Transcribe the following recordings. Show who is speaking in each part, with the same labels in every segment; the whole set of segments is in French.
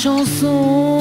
Speaker 1: chanson.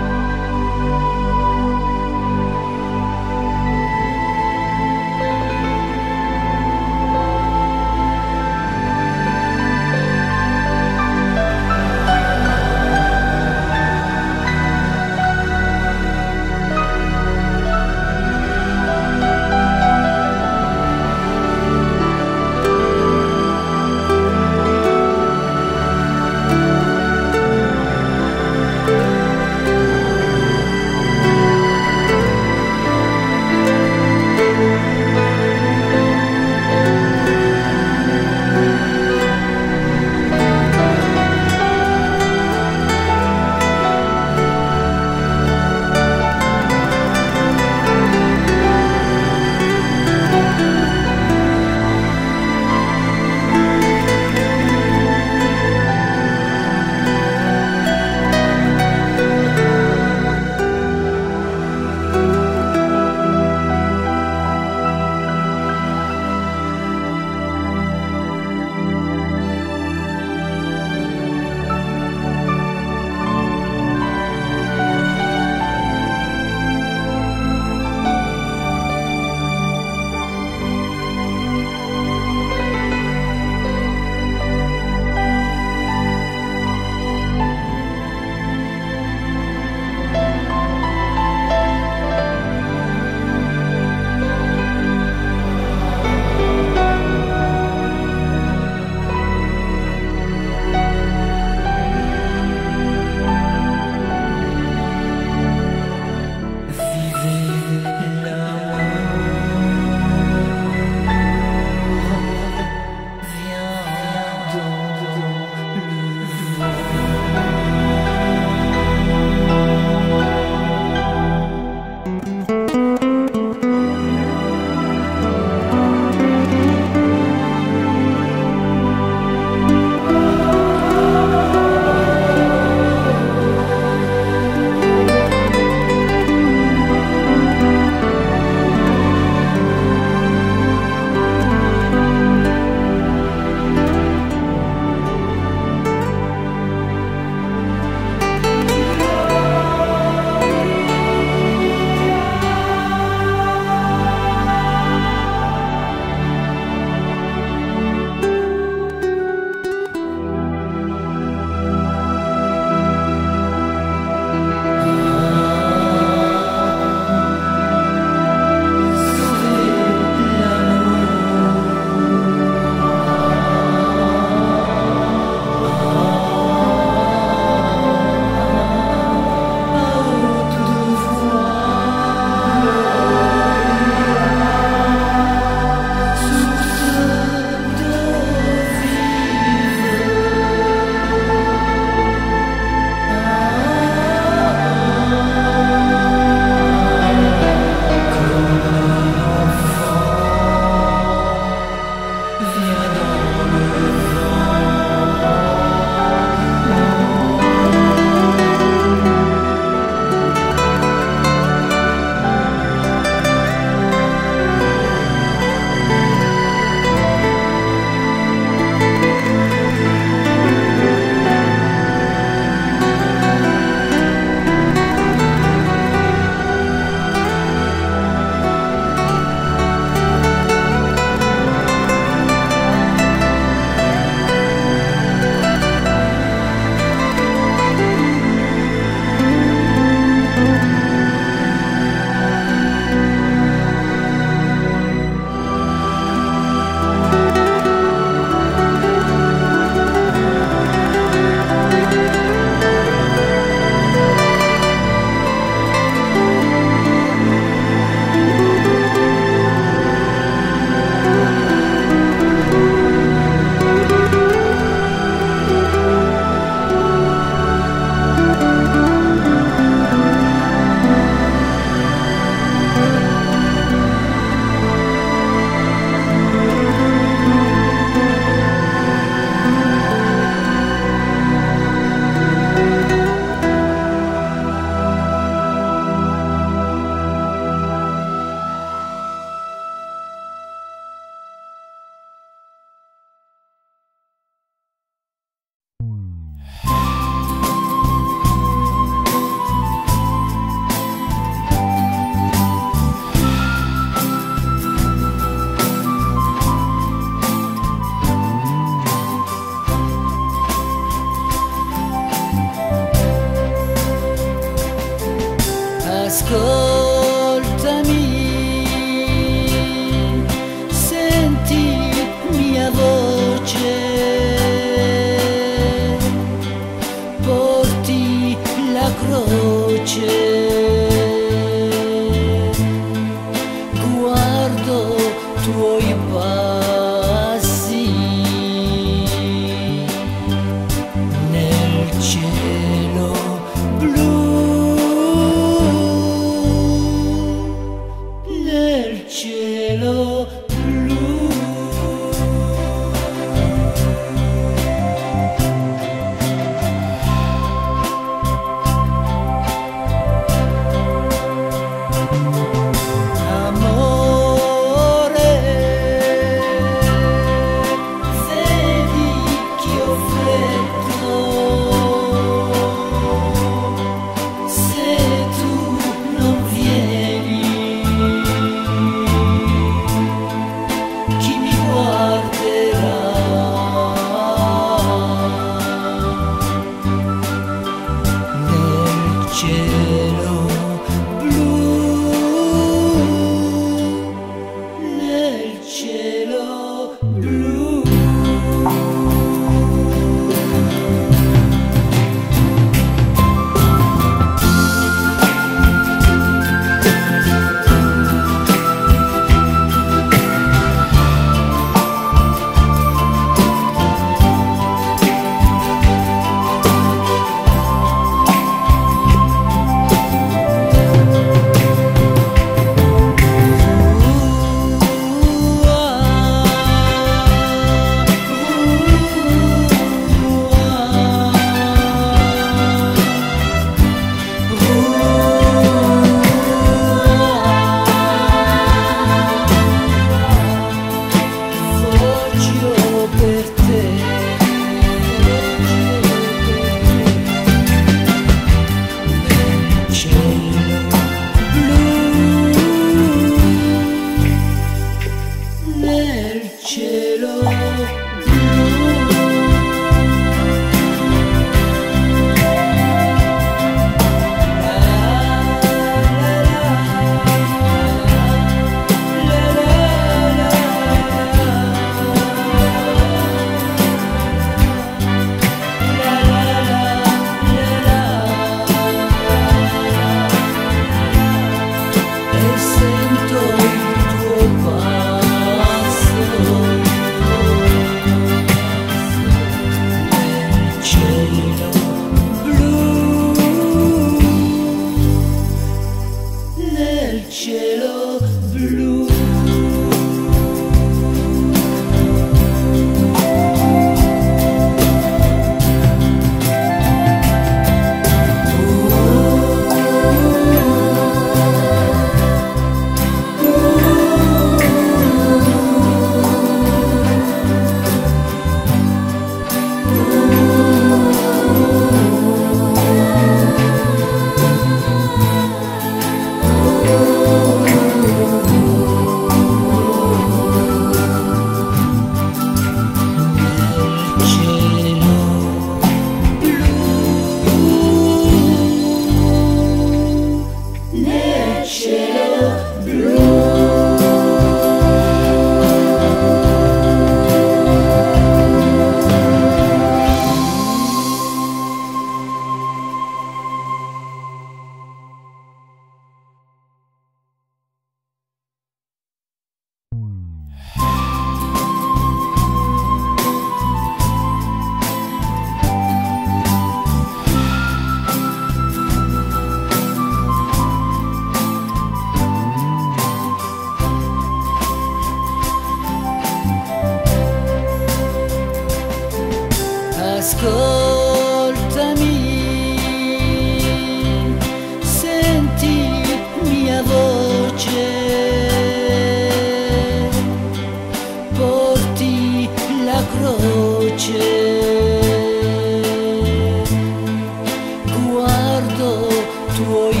Speaker 1: muito